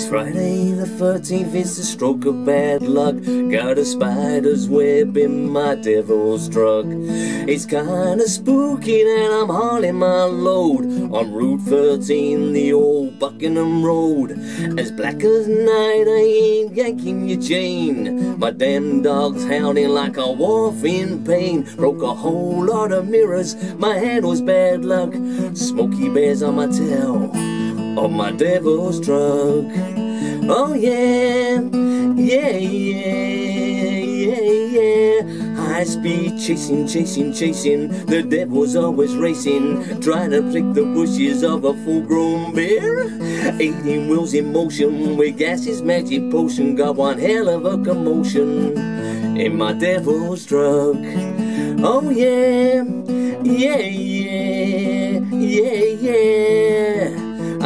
It's Friday the 13th, it's a stroke of bad luck. Got a spider's web in my devil's truck. It's kinda spooky and I'm hauling my load on Route 13, the old Buckingham Road. As black as night, I ain't yanking your chain. My damn dog's hounding like a wolf in pain. Broke a whole lot of mirrors, my head was bad luck. Smoky bears on my tail on my devil's truck. Oh yeah, yeah, yeah, yeah, yeah. High speed chasing, chasing, chasing. The devil's always racing, trying to pick the bushes of a full-grown bear. 18 wheels in motion with gases magic potion. Got one hell of a commotion in my devil's truck. Oh yeah, yeah, yeah, yeah, yeah.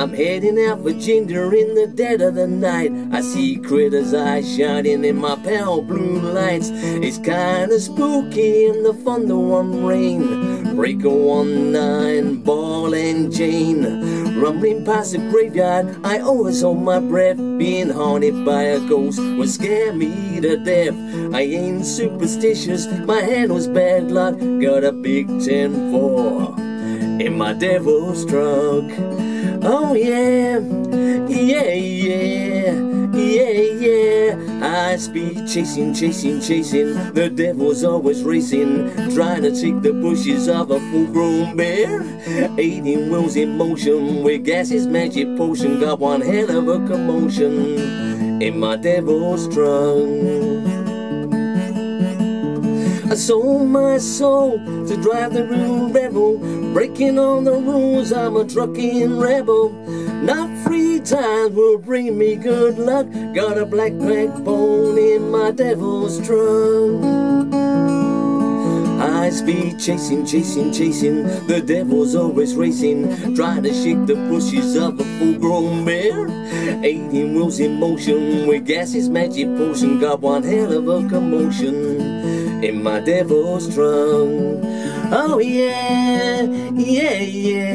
I'm heading out for ginger in the dead of the night. I see critters' eyes shining in my pale blue lights. It's kinda spooky in the thunder one rain. Breaker one nine, ball and chain. Rumbling past the graveyard, I always hold my breath. Being haunted by a ghost would scare me to death. I ain't superstitious, my hand was bad luck. Got a big 10-4 in my devil's truck. Oh yeah, yeah, yeah, yeah, yeah. I speed chasing, chasing, chasing. The devil's always racing, trying to take the bushes of a full-grown bear. 18 wheels in motion with gases magic potion. Got one hell of a commotion in my devil's truck. I sold my soul to drive the real rebel, breaking all the rules. I'm a trucking rebel. Not free times will bring me good luck. Got a black backbone in my devil's truck. High speed chasing, chasing, chasing. The devil's always racing, trying to shake the bushes of a full-grown bear. 18 wheels in motion with gases magic potion. Got one hell of a commotion in my devil's truck. Oh yeah, yeah, yeah,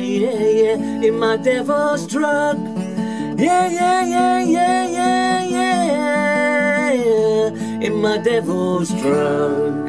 yeah, yeah, in my devil's truck. Yeah, yeah, yeah, yeah, yeah, yeah, in my devil's truck.